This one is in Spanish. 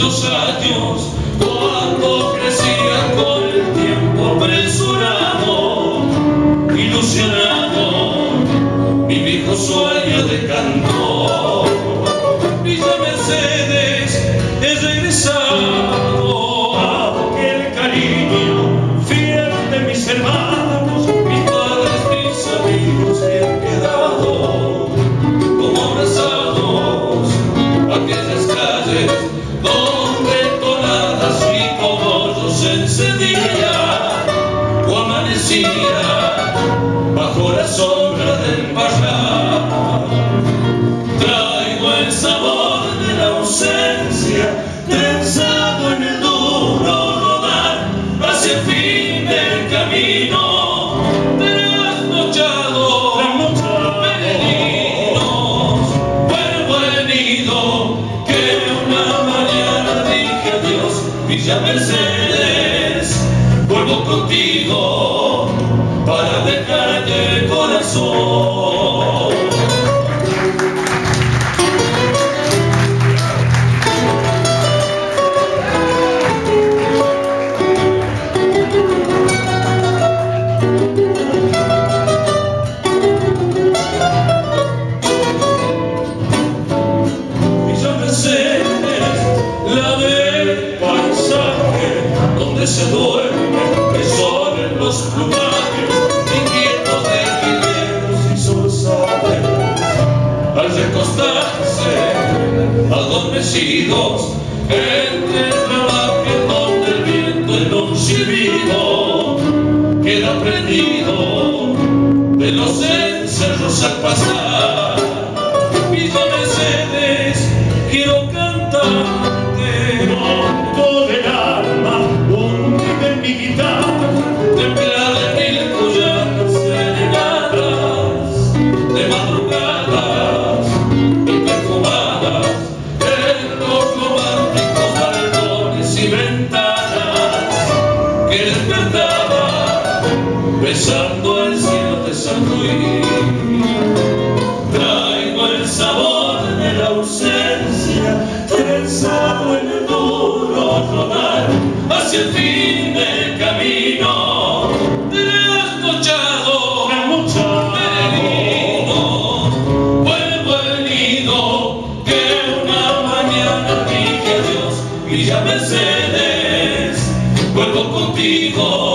los años cuando crecía con el tiempo apresurado, ilusionado, mi viejo sueño de cantor. Villa Mercedes es regresado bajo la sombra del parral. Traigo el sabor de la ausencia, trenzado en el duro rodar hacia el fin del camino. Trasnochado, peregrinos, vuelvo herido, que una mañana dije adiós, Villa Mercedes, vuelvo contigo para dejarte el corazón. Villa los plumajes, inquietos de y solsales, al recostarse, adormecidos, entre el trabajo donde el viento en un silbido queda prendido de los encerros al pasar. Que despertaban besando el cielo de San Luis Traigo el sabor de la ausencia, trenzado en el duro rodar hacia el fin del camino. Trasnochado, peregrino, vuelvo el nido que una mañana dije adiós. Villa Mercedes, vuelvo contigo